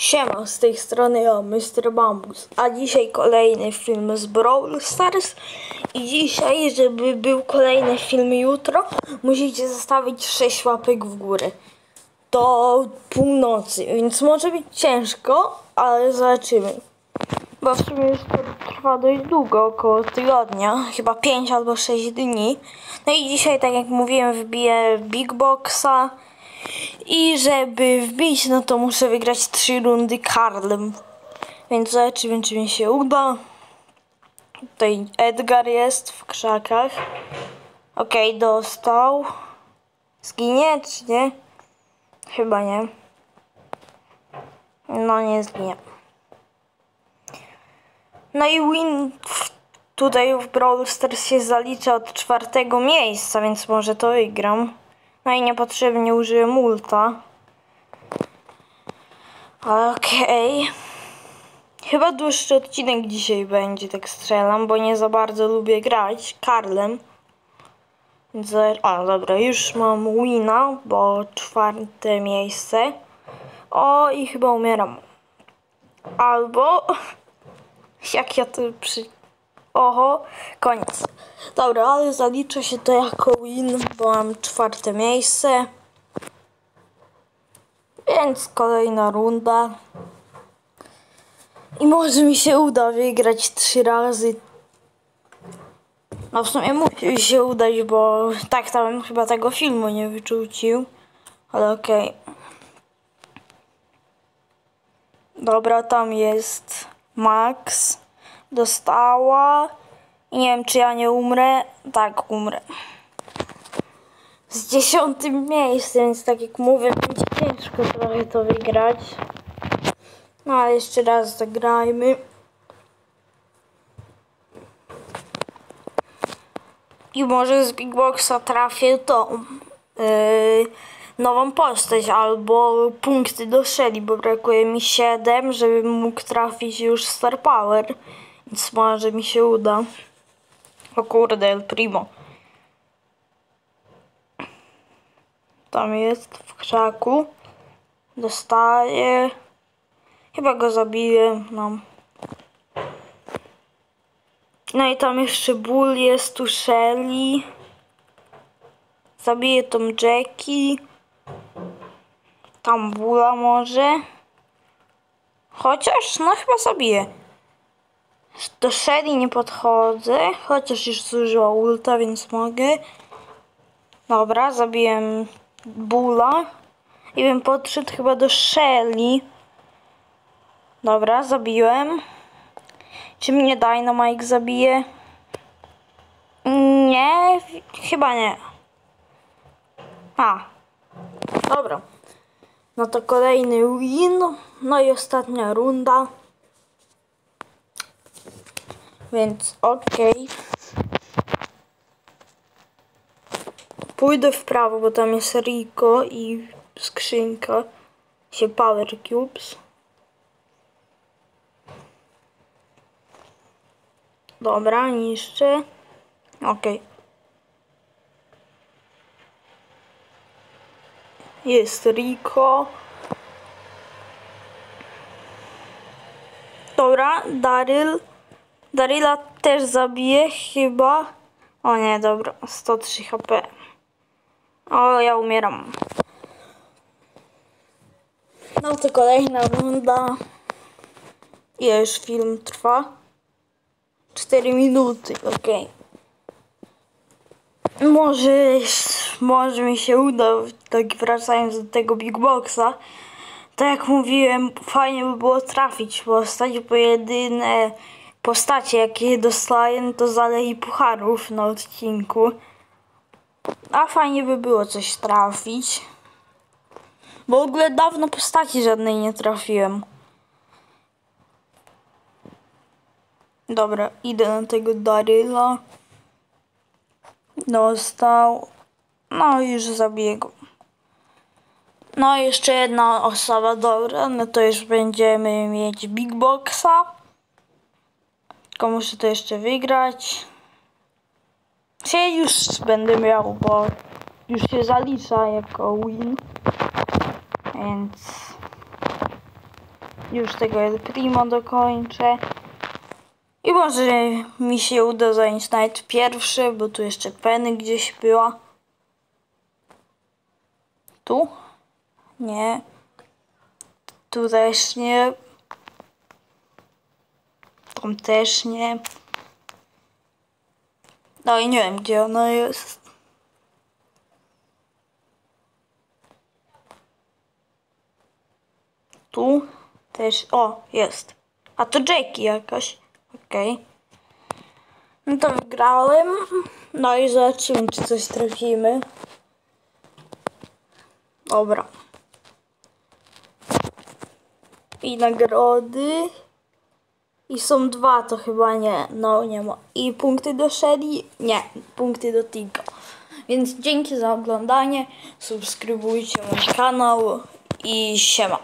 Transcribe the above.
Siema, z tej strony ja, Mr. Bambus, a dzisiaj kolejny film z Brawl Stars i dzisiaj, żeby był kolejny film jutro, musicie zostawić 6 łapek w górę do północy, więc może być ciężko, ale zobaczymy. Bo w sumie już to trwa dość długo, około tygodnia, chyba 5 albo 6 dni. No i dzisiaj, tak jak mówiłem, wbiję Big Boxa. I żeby wbić, no to muszę wygrać trzy rundy Karlem. Więc zobaczymy, czy mi się uda. Tutaj Edgar jest w krzakach. Okej, dostał. Zginie, czy nie? Chyba nie. No, nie zginie. No i win w- tutaj w Brawl Stars się zalicza od czwartego miejsca, więc może to wygram. No i niepotrzebnie użyłem ulta. Okej. Chyba dłuższy odcinek dzisiaj będzie, tak strzelam, bo nie za bardzo lubię grać Karlem. Więc O, dobra, już mam wina, bo czwarte miejsce. O, i chyba umieram. Albo... Jak ja to przy... Oho, koniec. Dobra, ale zaliczę się to jako win, bo mam czwarte miejsce. Więc kolejna runda. I może mi się uda wygrać trzy razy. No w sumie musi się udać, bo tak tam chyba tego filmu nie wyczucił. Ale okej. Dobra, tam jest Max. Dostała. I nie wiem, czy ja nie umrę. Tak, umrę. Z dziesiątym miejscem, więc tak jak mówię, będzie ciężko trochę to wygrać. No ale jeszcze raz zagrajmy. I może z Big Boxa trafię tą yy, nową postać albo punkty do Shelly, bo brakuje mi 7, żebym mógł trafić już Star Power. Więc może mi się uda. O kurde, El Primo. Tam jest w krzaku. Dostaje. Chyba go zabiję. No. No i tam jeszcze Bull jest tu Shelly. Zabiję tą Jackie. Tam Bulla może. Chociaż, no chyba zabiję. Do Shelly nie podchodzę, chociaż już zużyła ulta, więc mogę. Dobra, zabiłem Bula. I bym podszedł chyba do Shelly. Dobra, zabiłem. Czy mnie Dynamite zabije? Nie, chyba nie. A, dobra. No to kolejny win. No i ostatnia runda. Więc okej. Pójdę w prawo, bo tam jest Rico i skrzynka. Się Power Cubes. Dobra, niszczę. Okej. Jest Rico. Dobra, Daryl. Daryla też zabije chyba. O nie, dobra, 103 HP. O, ja umieram. No to kolejna runda. Już film trwa? 4 minuty, okej. Może, może mi się uda, tak wracając do tego Big Boxa. Tak jak mówiłem, fajnie by było trafić, bo ostatnio pojedyne postacie, jakie dostaję, to zalei pucharów na odcinku. A fajnie by było coś trafić. Bo w ogóle dawno postaci żadnej nie trafiłem. Dobra, idę na tego Daryla. Dostał. No już zabiję go. No jeszcze jedna osoba, dobra, no to już będziemy mieć Big Boxa. Tylko muszę to jeszcze wygrać. Się już będę miał, bo już się zalicza jako win. Więc już tego El Primo dokończę. I może mi się uda zająć nawet pierwszy, bo tu jeszcze Penny gdzieś była. Tu? Nie. Tu też nie. Tam też nie. No i nie wiem, gdzie ona jest. Tu też. O, jest. A to Jackie jakaś. Okej. No to wygrałem. No i zobaczymy, czy coś trafimy. Dobra. I nagrody. I są dwa, to chyba nie. No, nie ma. I punkty do Shelly? Nie, punkty do Tigo. Więc dzięki za oglądanie. Subskrybujcie mój kanał i siema.